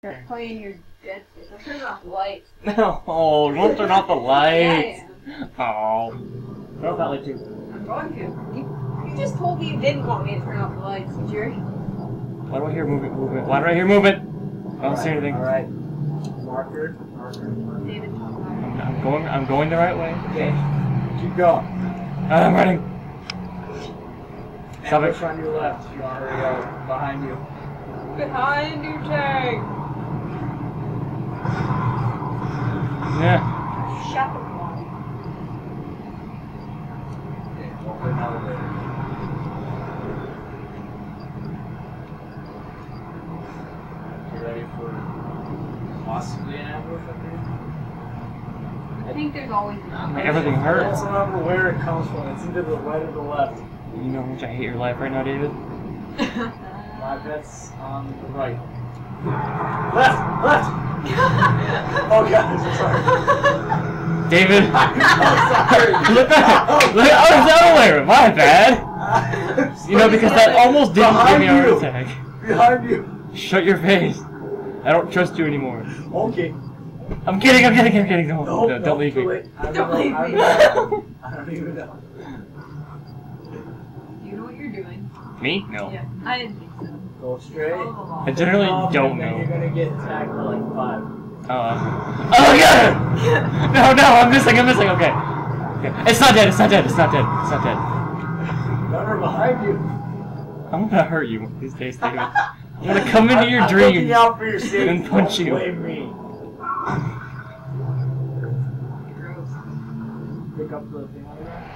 Start playing your Dead Space. I'll turn off the lights. No, oh, don't turn off the Yeah, lights. I am. Oh. Turn off that light too. I'm going to. You, you just told me you didn't want me to turn off the lights, you jerk. Why do I hear movement? Movement. Why do I hear movement? I don't see anything. Alright. Marker. Marker. David, I'm, I'm going. I'm going the right way. Okay. Keep going. I'm running. Stop it. Push on your left. You already go behind you. Behind you, tank! Yeah. Shut the. Okay. Open elevator. You ready for possibly an ambush? I think there's always an option. Everything I hurts. don't remember where it comes from. It's either the right or the left. You know how much I hate your life right now, David. My bet's on the right. Left! Left! oh god, I'm sorry. David. I'm sorry. Look at oh, Look, I was unaware. My bad. You know because that almost didn't give me a heart Behind you. attack. Behind you. Shut your face. I don't trust you anymore. Okay. I'm kidding. I'm kidding. I'm kidding. No, No, no, don't leave me. don't Don't leave me. don't know. I don't even know. You know what you're doing. Me? No. Yeah. I didn't think so. Go straight. I generally Confident don't that You're gonna get attacked by like five. Uh, oh yeah! No, no, I'm missing. I'm missing. Okay. okay. It's not dead. It's not dead. It's not dead. It's not dead. Gunner behind you. I'm gonna hurt you one of these days, David. I'm gonna come into your I'm dreams. out for your safety. and punch Don't you. Blame me. Pick up the thing over there.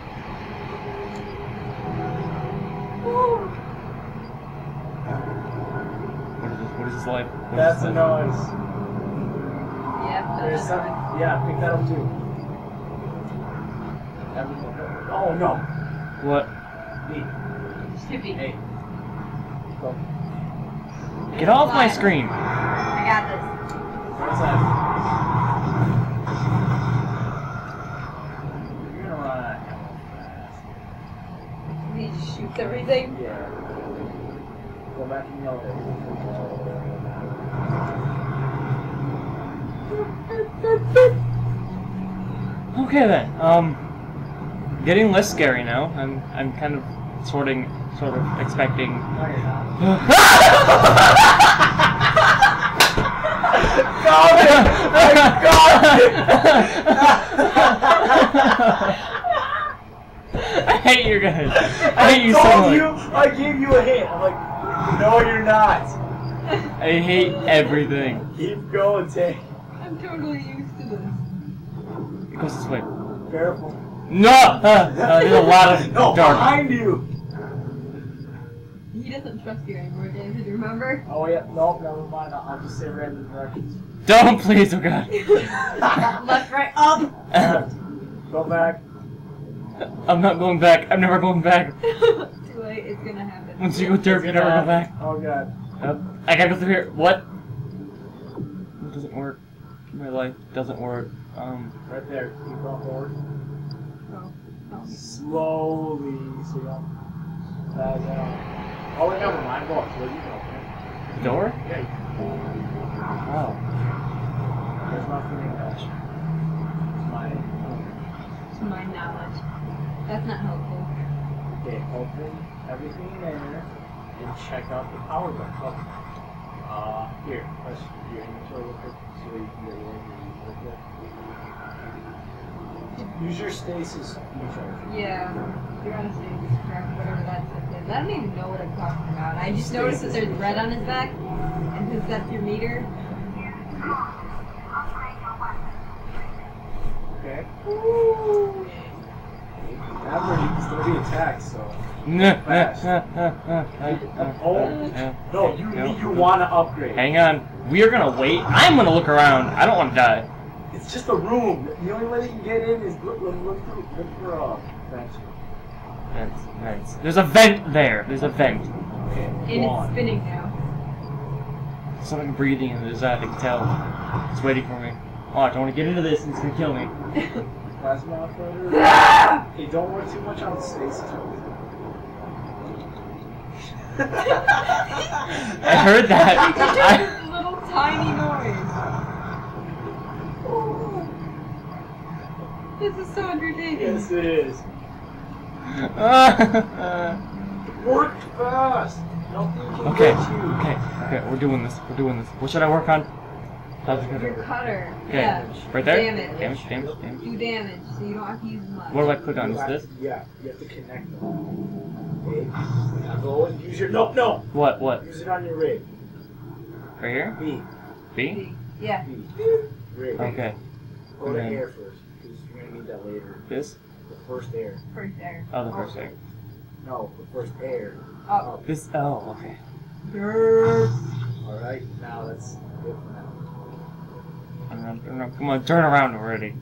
What is this? What is this like? What is That's this a like? noise. Yeah, There's something. some. fine. Yeah, pick that up too. Everything. Oh no. What? Me. Skippy. Hey. Go. Get off my screen. I got this. Where's that? You're gonna run out of ammo fast. He just shoots everything. Yeah. Go back in the elevator. Okay then. Um, getting less scary now. I'm I'm kind of sorting, sort of expecting. No, you're not. Got it! I hate you guys. I hate you so much. you, I gave you a hint. I'm like, no, you're not. I hate everything. Keep going, Tay. I'm totally used to this. It goes this way. Careful. No! Uh, uh, there's a lot of no, dark. behind you. He doesn't trust you anymore, David, remember? Oh yeah, no, never mind. I'll I'll just say random directions. Don't please, oh god. Left, right, up! Left. Go back. I'm not going back. I'm never going back. Too late, it's gonna happen. Once you go derp, you never go back. Oh god. Yep. I gotta go through here. What? It doesn't work. My life doesn't work. Um. Right there. Keep going forward. Oh, oh. Slowly. So you don't spaz out. Oh, wait, never mind. Go up. Where you go? Door? Yeah. you- Oh. There's nothing in that. It's mine. To my knowledge. That's not helpful. Okay, open everything in there and check out the power button. Uh, here, press your inventory real quick so you can get in and use your stasis feature. Yeah. You're on stage, correct, whatever that stuff is. I don't even know what I'm talking about. I just noticed that there's red on his back. And since that's your meter, Okay. Remember, you can still be attacked, so. Oh, no, you need, you want to upgrade. Hang on. We are gonna wait. I'm gonna look around. I don't want to die. It's just a room. The only way that you can get in is look, look, look, through, look for a bench. Vents, vents. There's a vent there. There's a vent. Okay, and go it's spinning now. Something breathing in the that I can tell. It's waiting for me. Oh, I don't want to get into this. It's gonna kill me. Plasma operator. hey, don't work too much on the stasis. I heard that. Did I, just little tiny noise. This is so entertaining. Yes, it is. Work fast. Nothing can okay, get you. okay, okay. We're doing this. We're doing this. What should I work on? How's it Your cutter. Okay, Yeah. right there. Damage. damage, damage, damage. Do damage, so you don't have to use much. What do I put on? You Is this? Yeah, you have to connect them. Okay. Now go and use your no no. What? What? Use it on your rig. Right here? B. B? Yeah. B. Rig. Okay. Go to air first, because you're gonna need that later. This? The first air. First air. Oh, the first air. No, the first air. Oh. This? Oh, okay. All right. Now that's good for now. I'm not, I'm not, come on, turn around already.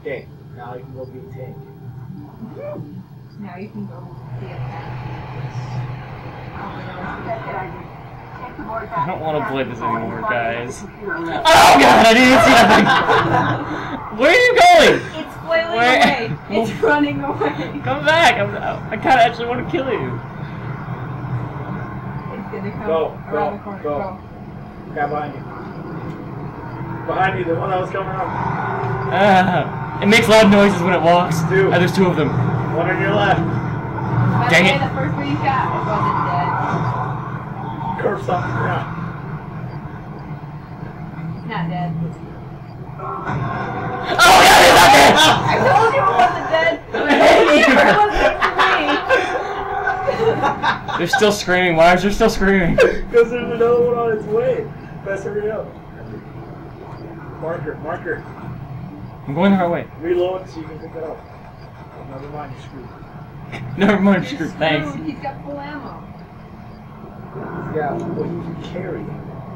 Okay. Now you can go be tank. Now you can go see a I don't want to play this anymore, guys. Oh god, I didn't see that thing! Where are you going? It's flailing Where- away. It's running away. Come back! I'm, I kind of actually want to kill you. It's gonna come Go, around go, the corner. go. Guy behind you. Behind you, the one that was coming up. Ah, it makes loud noises when it walks. Two. Ah, there's two of them. One on your left. By the Dang way, it. the first one you shot wasn't dead. Curves off the ground. Not dead. Oh god, it's not there! I told you it wasn't dead. hate you. It wasn't They're still screaming. Why is there still screaming? Because there's another one on its way. Best hurry up. Marker, marker. I'm going the right way. Reload so you can pick it up. Oh, never mind, you're screwed. Never mind, You're screw. screwed. Thanks. He's got full ammo. Yeah, but you can carry it. You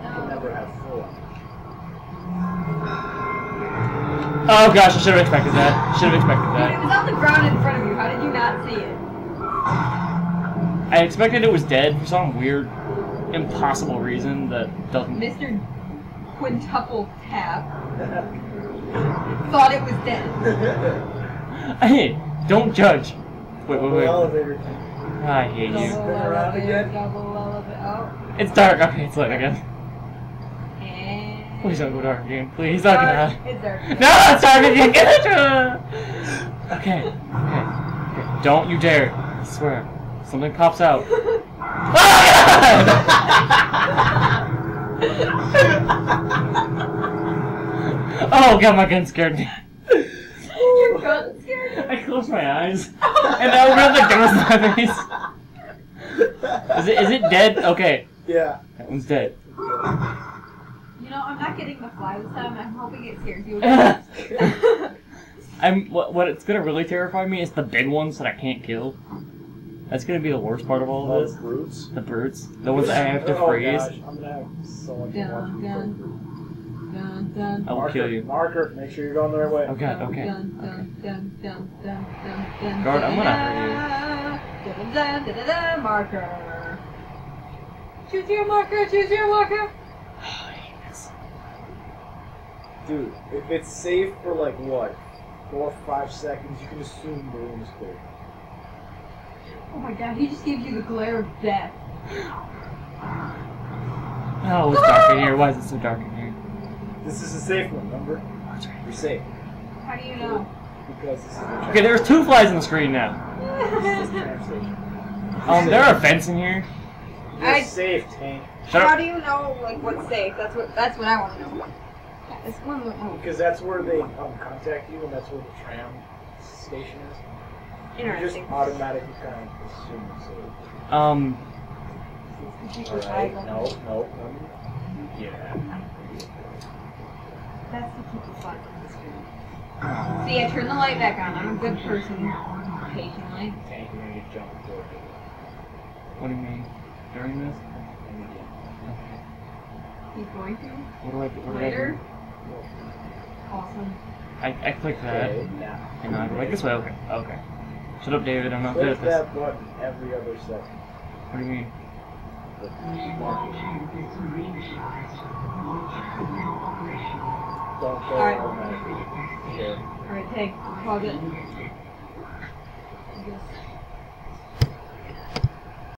can never have full. Oh gosh, I should have expected that. Should have expected that. Dude, it was on the ground in front of you. How did you not see it? I expected it was dead for some weird, impossible reason that doesn't. Mr. Quintuple Tap thought it was dead. Hey, don't judge. Wait, wait, Double wait. elevator. I hate you. Spin around again? Double elevator. Oh. It's dark. Okay, it's lit again. And. Please don't go dark again. Please don't go dark. It's dark. No, it's dark again. Get it. Okay, okay, okay. Don't you dare. I swear. Something pops out. oh god, my gun scared me. Your gun scared you? I closed my eyes, and now we're gonna gun in my face. Is it is it dead? Okay, Yeah. that one's dead. You know, I'm not getting the fly this time. I'm hoping it scares you. I'm what what it's gonna really terrify me is the big ones that I can't kill. That's gonna be the worst part of all of Those this. brutes. The brutes, the ones that I have to Oh, freeze. gosh, I'm gonna have so much Dun, more. dun. Dun, dun. I will Marker, kill you. Marker, make sure you're going the right way. Oh god, Dun, okay. dun, dun, dun, dun, dun, dun, dun, Guard, I'm gonna dun, dun, dun, dun, dun, dun, Marker. Choose your marker. Choose your marker. Dude, if it's safe for like what? Four or five seconds, you can assume the room is clear. Oh my god, he just gave you the glare of death. Oh, it's dark in here. Why is it so dark in here? This is a safe one, remember? That's right. You're safe. How do you know? Because this is a Okay, there's two flies on the screen now. This is tram station. Um, there are vents in here. You're I- safe, Tank. Shut How up. do you know like what's safe? That's what that's what I want to know. This one, Because that's where they um, contact you, and that's where the tram station is. You just interesting. automatically kind of assume it's safe. Um, Alright, no, no, no. Yeah. That's to keep the fun on the screen. See, I turned the light back on. I'm a good person. Patiently. Tank, you're gonna get jumped what do you mean? During this? He's going to. What do I do? What do I Later. do? Awesome. I, I click that. Okay, now. And I go like this way. Okay. Okay. Shut up, David. I'm not good Click at this. that button every other second. What do you mean? Don't go Alright. Alright, take. Pause it. Just